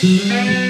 Música